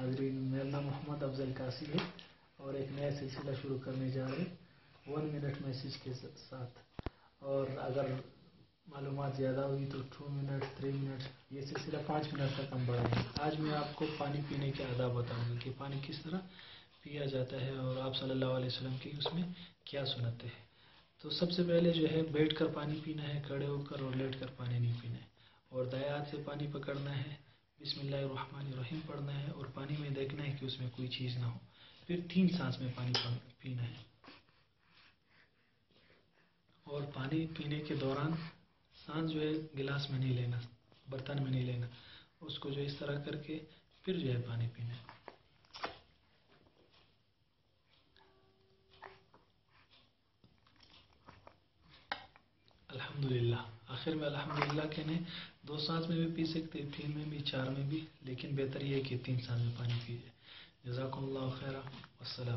नाजरीन, मेरा नाम मोहम्मद अफजल कासी है और एक नया सिलसिला शुरू करने जा रहे हैं। वन मिनट मैसेज के साथ। और अगर मालूम ज़्यादा हुई तो टू मिनट थ्री मिनट ये सिलसिला पाँच मिनट तक हम बढ़ाएँगे। आज मैं आपको पानी पीने के आदाब बताऊँगा कि पानी किस तरह पिया जाता है और आप सल्लल्लाहु अलैहि वसल्लम की उसमें क्या सुनते हैं। तो सबसे पहले जो है बैठ कर पानी पीना है, खड़े होकर और लेट कर पानी नहीं पीना है। और दाया हाथ से पानी पकड़ना है। बिस्मिल्लाहिर्रहमानिर्रहीम पढ़ना है और पानी में देखना है कि उसमें कोई चीज़ ना हो। फिर तीन सांस में पानी पीना है। और पानी पीने के दौरान सांस जो है गिलास में नहीं लेना, बर्तन में नहीं लेना। उसको जो इस तरह करके फिर जो है पानी पीना है। अल्हम्दुलिल्लाह। आखिर में अल्हम्दुलिल्लाह कहने दो सांस में भी पी सकते, तीन में भी, चार में भी, लेकिन बेहतर यह है कि तीन सांस में पानी पीजिए जजाकुल्ला खैरा। असल